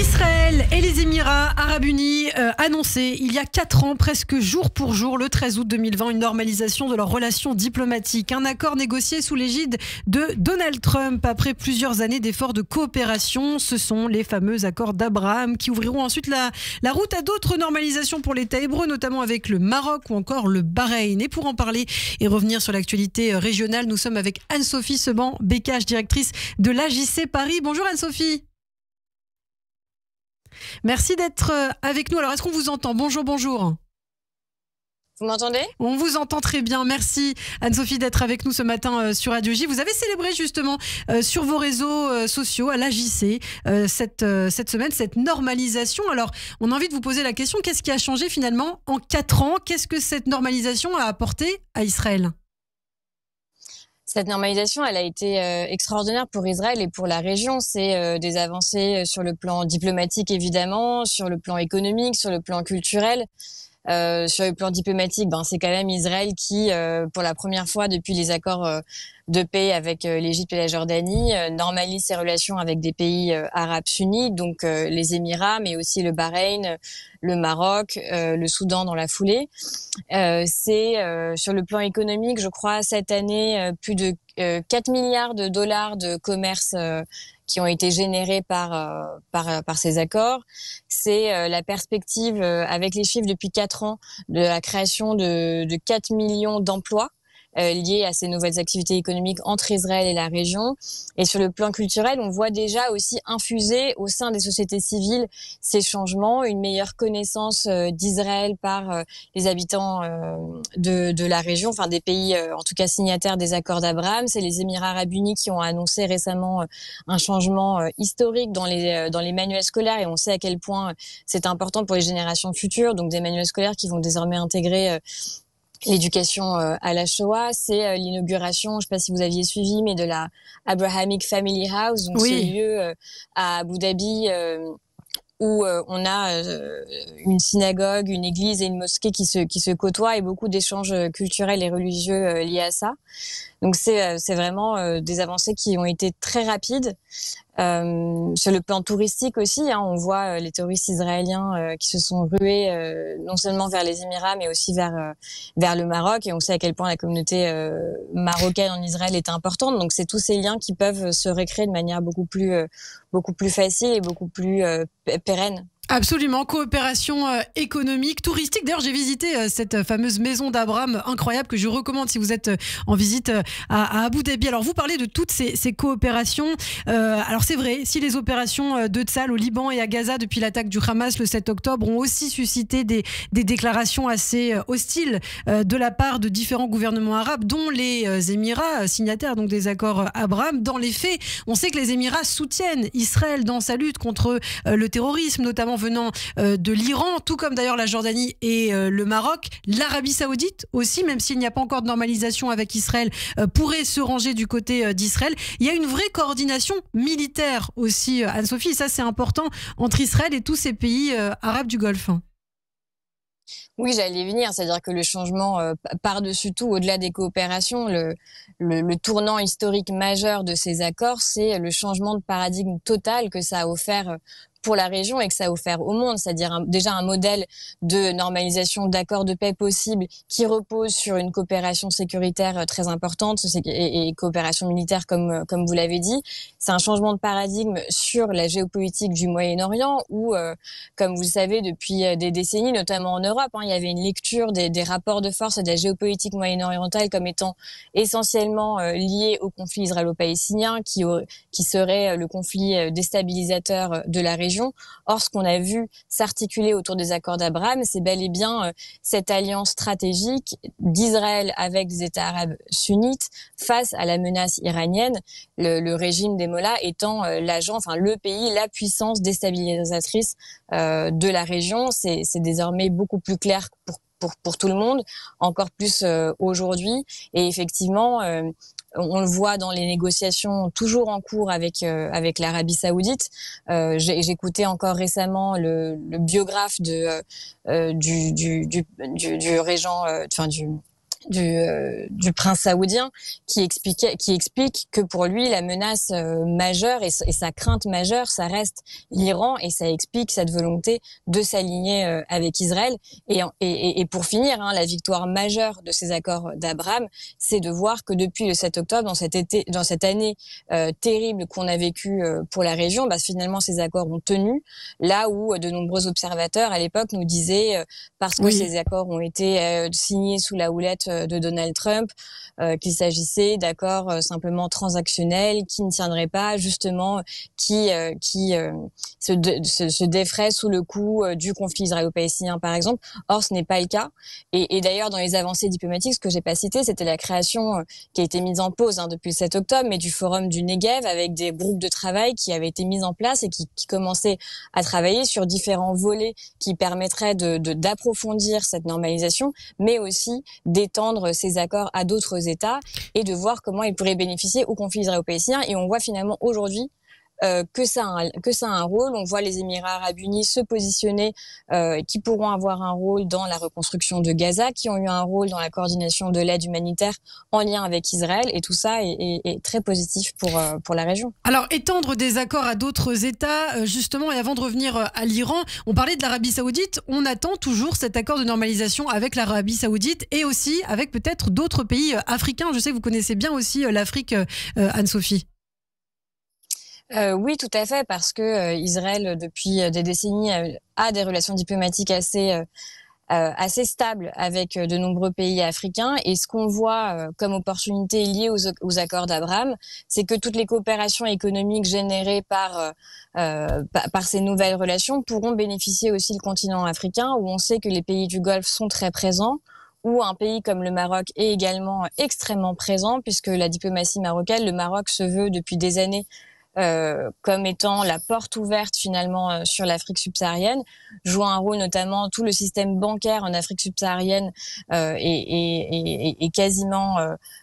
Israël et les Émirats arabes unis euh, annonçaient il y a 4 ans, presque jour pour jour, le 13 août 2020, une normalisation de leurs relations diplomatiques. Un accord négocié sous l'égide de Donald Trump après plusieurs années d'efforts de coopération. Ce sont les fameux accords d'Abraham qui ouvriront ensuite la, route à d'autres normalisations pour l'État hébreu, notamment avec le Maroc ou encore le Bahreïn. Et pour en parler et revenir sur l'actualité régionale, nous sommes avec Anne-Sophie Seban-Bécage, directrice de l'AJC Paris. Bonjour Anne-Sophie. Merci d'être euh, avec nous. Alors, est-ce qu'on vous entend? Bonjour, bonjour. Vous m'entendez? On vous entend très bien. Merci Anne-Sophie d'être avec nous ce matin euh, sur Radio J. Vous avez célébré justement euh, sur vos réseaux sociaux à l'AJC cette, cette semaine cette normalisation. Alors, on a envie de vous poser la question qu'est-ce qui a changé finalement en quatre ans? Qu'est-ce que cette normalisation a apporté à Israël? Cette normalisation, elle a été euh, extraordinaire pour Israël et pour la région. C'est euh, des avancées euh, sur le plan diplomatique, évidemment, sur le plan économique, sur le plan culturel. Euh, sur le plan diplomatique, ben, c'est quand même Israël qui, euh, pour la première fois depuis les accords euh, de paix avec l'Égypte et la Jordanie, normalise ses relations avec des pays arabes sunnites, donc les Émirats, mais aussi le Bahreïn, le Maroc, le Soudan dans la foulée. c'est sur le plan économique, je crois, cette année, plus de 4 milliards de dollars de commerce qui ont été générés par euh, par, euh, par ces accords. C'est euh, la perspective avec les chiffres depuis quatre ans de la création de, de 4 millions d'emplois euh, liées à ces nouvelles activités économiques entre Israël et la région. Et sur le plan culturel, on voit déjà aussi infuser au sein des sociétés civiles ces changements, une meilleure connaissance euh, d'Israël par euh, les habitants de, de, la région, enfin des pays, en tout cas signataires des accords d'Abraham. C'est les Émirats arabes unis qui ont annoncé récemment un changement historique dans les, dans les manuels scolaires et on sait à quel point c'est important pour les générations futures. Donc des manuels scolaires qui vont désormais intégrer l'éducation euh, à la Shoah, c'est euh, l'inauguration, je ne sais pas si vous aviez suivi, mais de la Abrahamic Family House, donc ce lieu euh, à Abu Dhabi où on a une synagogue, une église et une mosquée qui se, qui se côtoient et beaucoup d'échanges culturels et religieux liés à ça. Donc c'est vraiment des avancées qui ont été très rapides. Euh, sur le plan touristique aussi, hein, on voit euh, les touristes israéliens euh, qui se sont rués non seulement vers les Émirats, mais aussi vers vers le Maroc. Et on sait à quel point la communauté marocaine en Israël est importante. Donc c'est tous ces liens qui peuvent se recréer de manière beaucoup plus beaucoup plus facile et beaucoup plus pérenne. Absolument, coopération euh, économique, touristique. D'ailleurs, j'ai visité euh, cette fameuse maison d'Abraham incroyable que je recommande si vous êtes euh, en visite à, Abu Dhabi. Alors, vous parlez de toutes ces, coopérations. alors, c'est vrai, si les opérations de Tzal au Liban et à Gaza depuis l'attaque du Hamas le 7 octobre ont aussi suscité des, déclarations assez hostiles de la part de différents gouvernements arabes, dont les Émirats, signataires donc des accords Abraham, dans les faits, on sait que les Émirats soutiennent Israël dans sa lutte contre le terrorisme, notamment venant euh, de l'Iran, tout comme d'ailleurs la Jordanie et euh, le Maroc. L'Arabie saoudite aussi, même s'il n'y a pas encore de normalisation avec Israël, euh, pourrait se ranger du côté d'Israël. Il y a une vraie coordination militaire aussi, Anne-Sophie, et ça c'est important, entre Israël et tous ces pays arabes du Golfe. Oui, j'allais venir, c'est-à-dire que le changement par-dessus tout, au-delà des coopérations, le, le, tournant historique majeur de ces accords, c'est le changement de paradigme total que ça a offert pour la région et que ça a offert au monde, c'est-à-dire déjà un modèle de normalisation d'accords de paix possible qui repose sur une coopération sécuritaire euh, très importante et, coopération militaire comme euh, comme vous l'avez dit. C'est un changement de paradigme sur la géopolitique du Moyen-Orient où, euh, comme vous le savez, depuis des décennies, notamment en Europe, hein, il y avait une lecture des, rapports de force de la géopolitique moyen-orientale comme étant essentiellement euh, liée au conflit israélo-palestinien qui, qui serait le conflit déstabilisateur de la région Or, ce qu'on a vu s'articuler autour des accords d'Abraham, c'est bel et bien euh, cette alliance stratégique d'Israël avec les États arabes sunnites face à la menace iranienne, le, régime des Mollahs étant euh, l'agent, enfin le pays, la puissance déstabilisatrice euh, de la région. C'est désormais beaucoup plus clair pour, tout le monde, encore plus aujourd'hui. Et effectivement, on le voit dans les négociations toujours en cours avec euh, avec l'Arabie Saoudite. Euh, J'écoutais encore récemment le, le biographe de euh, du, du, du, du, régent, euh, enfin du du, euh, du prince saoudien qui expliquait qui explique que pour lui la menace euh, majeure et, sa crainte majeure ça reste l'Iran et ça explique cette volonté de s'aligner euh, avec Israël. Et, et, et pour finir hein, la victoire majeure de ces accords d'Abraham c'est de voir que depuis le 7 octobre dans cet été dans cette année terrible qu'on a vécue pour la région bah, finalement ces accords ont tenu. Là où de nombreux observateurs à l'époque nous disaient parce que ces accords ont été signés sous la houlette euh, de Donald Trump, euh, qu'il s'agissait d'accords euh, simplement transactionnels qui ne tiendraient pas, justement, qui qui se, défraient sous le coup du conflit israélo-palestinien, par exemple. Or, ce n'est pas le cas. Et, d'ailleurs, dans les avancées diplomatiques, ce que j'ai pas cité, c'était la création qui a été mise en pause hein, depuis le 7 octobre, mais du forum du Negev avec des groupes de travail qui avaient été mis en place et qui, commençaient à travailler sur différents volets qui permettraient de d'approfondir cette normalisation, mais aussi d'étendre ces accords à d'autres États et de voir comment ils pourraient bénéficier au conflit israélo-palestinien. Et on voit finalement aujourd'hui euh, que ça que ça a un rôle. On voit les Émirats arabes unis se positionner, euh, qui pourront avoir un rôle dans la reconstruction de Gaza, qui ont eu un rôle dans la coordination de l'aide humanitaire en lien avec Israël. Et tout ça est, est, est très positif pour, euh, pour la région. Alors, étendre des accords à d'autres États, euh, justement, et avant de revenir à l'Iran, on parlait de l'Arabie saoudite. On attend toujours cet accord de normalisation avec l'Arabie saoudite et aussi avec peut-être d'autres pays africains. Je sais que vous connaissez bien aussi l'Afrique, Anne-Sophie. Euh, oui, tout à fait, parce que euh, Israël, depuis euh, des décennies, a des relations diplomatiques assez assez stables avec de nombreux pays africains. Et ce qu'on voit comme opportunité liée aux, accords d'Abraham, c'est que toutes les coopérations économiques générées par, par ces nouvelles relations pourront bénéficier aussi le continent africain, où on sait que les pays du Golfe sont très présents où un pays comme le Maroc est également extrêmement présent, puisque la diplomatie marocaine, le Maroc se veut depuis des années euh, comme étant la porte ouverte finalement euh, sur l'Afrique subsaharienne, jouant un rôle notamment tout le système bancaire en Afrique subsaharienne euh, est, quasiment,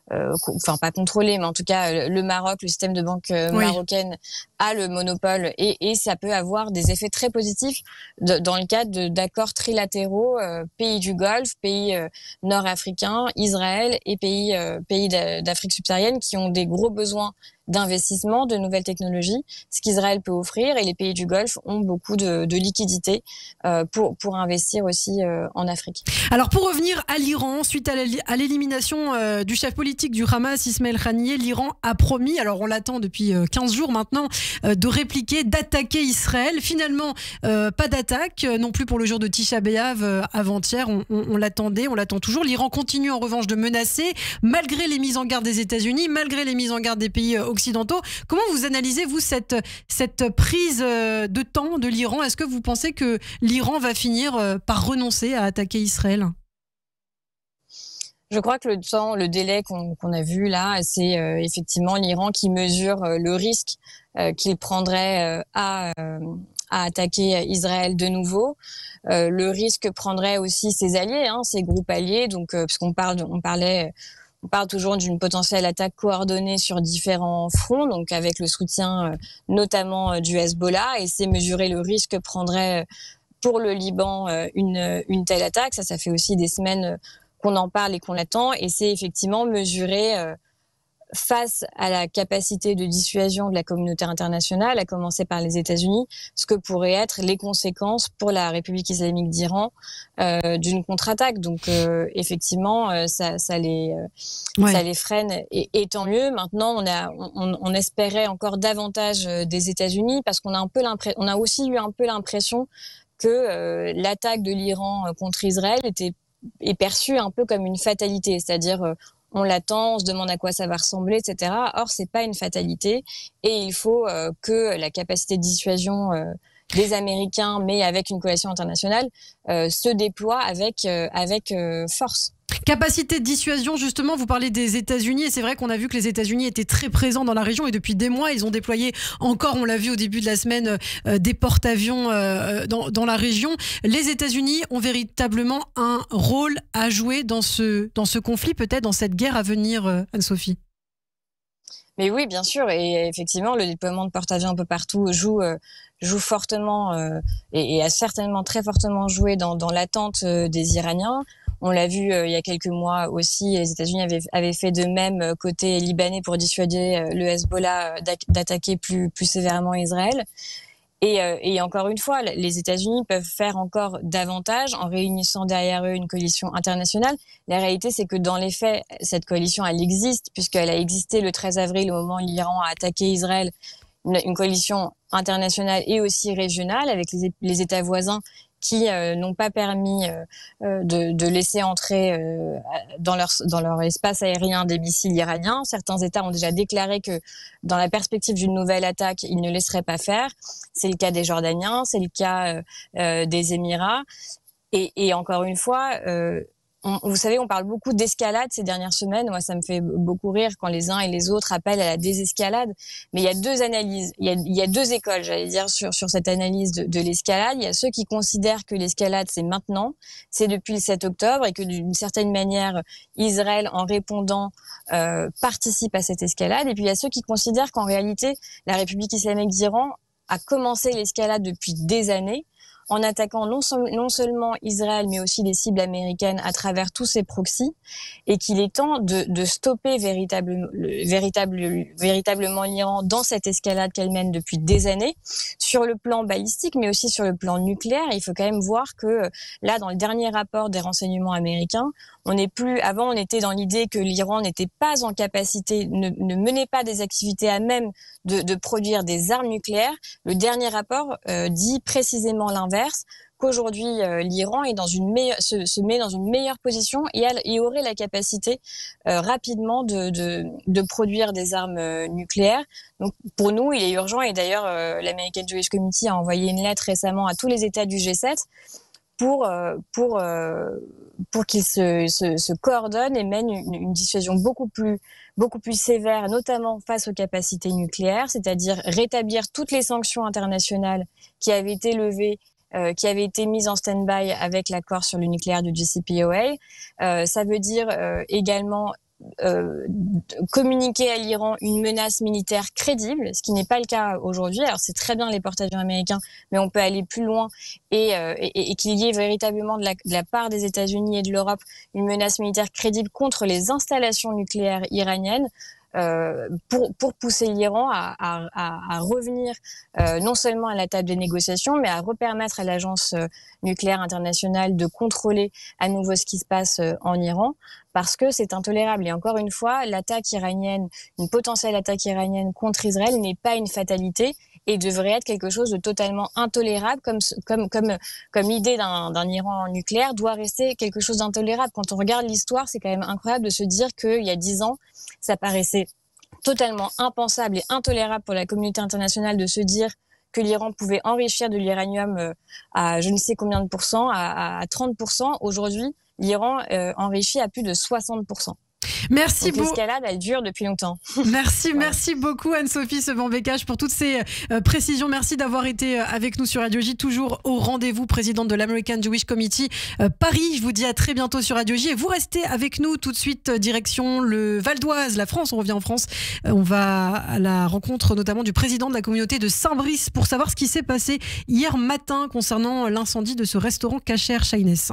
enfin pas contrôlé, mais en tout cas le Maroc, le système de banque marocaine a le monopole et, et, ça peut avoir des effets très positifs dans le cadre d'accords trilatéraux pays du Golfe, pays nord-africains, Israël et pays pays d'Afrique subsaharienne qui ont des gros besoins d'investissement, de nouvelles technologies, ce qu'Israël peut offrir et les pays du Golfe ont beaucoup de, de liquidités euh, pour, pour investir aussi euh, en Afrique. Alors pour revenir à l'Iran, suite à l'élimination euh, du chef politique du Hamas, Ismaël Khanieh, l'Iran a promis, alors on l'attend depuis 15 jours maintenant, de répliquer, d'attaquer Israël. Finalement, pas d'attaque, non plus pour le jour de Tisha B'Av avant-hier, on, on, on l'attendait, on l'attend toujours. L'Iran continue en revanche de menacer, malgré les mises en garde des États-Unis, malgré les mises en garde des pays occidentaux. Comment vous analysez, vous, cette, cette prise euh, de temps de l'Iran? Est-ce que vous pensez que l'Iran va finir euh, par renoncer à attaquer Israël? Je crois que le temps, le délai qu'on a vu là, c'est euh, effectivement l'Iran qui mesure le risque qu'il prendrait à, attaquer Israël de nouveau. le risque prendrait aussi ses alliés, hein, ses groupes alliés. Donc, puisqu'on on parlait on parle toujours d'une potentielle attaque coordonnée sur différents fronts, donc avec le soutien euh, notamment euh, du Hezbollah, et c'est mesurer le risque que prendrait euh, pour le Liban une, telle attaque. Ça, ça fait aussi des semaines qu'on en parle et qu'on l'attend, et c'est effectivement mesurer face à la capacité de dissuasion de la communauté internationale, à commencer par les États-Unis, ce que pourraient être les conséquences pour la République islamique d'Iran euh, d'une contre-attaque. Donc euh, effectivement, euh, ça, ça, les, euh, ça les freine et, et, tant mieux. Maintenant, on, a, on, on espérait encore davantage des États-Unis parce qu'on a un peu l'impression, on a aussi eu un peu l'impression que l'attaque de l'Iran contre Israël était est perçue un peu comme une fatalité, c'est-à-dire on l'attend, on se demande à quoi ça va ressembler, etc. Or, c'est pas une fatalité et il faut euh, que la capacité de dissuasion euh, des Américains, mais avec une coalition internationale, euh, se déploie avec avec force. Capacité de dissuasion, justement, vous parlez des États-Unis et c'est vrai qu'on a vu que les États-Unis étaient très présents dans la région et depuis des mois, ils ont déployé encore, on l'a vu au début de la semaine, euh, des porte-avions euh, dans, dans, la région. Les États-Unis ont véritablement un rôle à jouer dans ce, conflit, peut-être dans cette guerre à venir, euh, Anne-Sophie? Mais oui, bien sûr. Et effectivement, le déploiement de porte-avions un peu partout joue, fortement et, a certainement très fortement joué dans l'attente des Iraniens. On l'a vu il y a quelques mois aussi, les États-Unis avaient, fait de même côté libanais pour dissuader le Hezbollah d'attaquer plus, sévèrement Israël. Et, euh, encore une fois, les États-Unis peuvent faire encore davantage en réunissant derrière eux une coalition internationale. La réalité, c'est que dans les faits, cette coalition, elle existe, puisqu'elle a existé le 13 avril au moment où l'Iran a attaqué Israël, une, coalition internationale et aussi régionale avec les États voisins qui euh, n'ont pas permis euh, euh, de, de, laisser entrer dans, leur, dans leur espace aérien des missiles iraniens. Certains États ont déjà déclaré que dans la perspective d'une nouvelle attaque, ils ne laisseraient pas faire. C'est le cas des Jordaniens, c'est le cas des Émirats. Et, et, encore une fois, vous savez, on parle beaucoup d'escalade ces dernières semaines. Moi, ça me fait beaucoup rire quand les uns et les autres appellent à la désescalade. Mais il y a deux analyses, il y a, deux écoles, j'allais dire, sur, sur cette analyse de, de l'escalade. Il y a ceux qui considèrent que l'escalade, c'est maintenant, c'est depuis le 7 octobre, et que d'une certaine manière, Israël, en répondant, euh, participe à cette escalade. Et puis il y a ceux qui considèrent qu'en réalité, la République islamique d'Iran a commencé l'escalade depuis des années en attaquant non, seulement Israël, mais aussi les cibles américaines à travers tous ces proxys, et qu'il est temps de, stopper véritable, véritable, véritablement l'Iran dans cette escalade qu'elle mène depuis des années, sur le plan balistique, mais aussi sur le plan nucléaire. Il faut quand même voir que là, dans le dernier rapport des renseignements américains, on n'est plus, avant, on était dans l'idée que l'Iran n'était pas en capacité, ne, menait pas des activités à même de, de, produire des armes nucléaires. Le dernier rapport euh, dit précisément l'inverse qu'aujourd'hui euh, l'Iran se, met dans une meilleure position et, aurait la capacité euh, rapidement de, produire des armes euh, nucléaires. Donc pour nous, il est urgent et d'ailleurs l'American Jewish Committee a envoyé une lettre récemment à tous les États du G7 pour pour qu'ils se, coordonnent et mènent une, dissuasion beaucoup plus sévère, notamment face aux capacités nucléaires, c'est-à-dire rétablir toutes les sanctions internationales qui avaient été levées euh, qui avaient été mises en stand-by avec l'accord sur le nucléaire du JCPOA. Euh, ça veut dire euh, également euh, communiquer à l'Iran une menace militaire crédible, ce qui n'est pas le cas aujourd'hui. Alors c'est très bien les porte-avions américains, mais on peut aller plus loin et, euh, et, et qu'il y ait véritablement de la, de la part des États-Unis et de l'Europe une menace militaire crédible contre les installations nucléaires iraniennes. Euh, pour, pour, pousser l'Iran à, à, à, revenir euh, non seulement à la table des négociations, mais à repermettre à l'agence euh, nucléaire internationale de contrôler à nouveau ce qui se passe en Iran, parce que c'est intolérable. Et encore une fois, l'attaque iranienne, une potentielle attaque iranienne contre Israël n'est pas une fatalité et devrait être quelque chose de totalement intolérable, comme comme comme comme l'idée d'un Iran nucléaire doit rester quelque chose d'intolérable. Quand on regarde l'histoire, c'est quand même incroyable de se dire qu'il y a dix ans, ça paraissait totalement impensable et intolérable pour la communauté internationale de se dire que l'Iran pouvait enrichir de l'uranium euh, à je ne sais combien de pourcents, à, à 30%. Aujourd'hui, l'Iran euh, enrichit à plus de 60%. Merci beaucoup. L'escalade, elle dure depuis longtemps. Merci, voilà. merci beaucoup Anne-Sophie Seban-Bécage pour toutes ces euh, précisions. Merci d'avoir été euh, avec nous sur Radio J, toujours au rendez-vous, présidente de l'American Jewish Committee euh, Paris. Je vous dis à très bientôt sur Radio J et vous restez avec nous tout de suite direction le Val d'Oise, la France. On revient en France. On va à la rencontre notamment du président de la communauté de Saint-Brice pour savoir ce qui s'est passé hier matin concernant l'incendie de ce restaurant Cacher Chinese.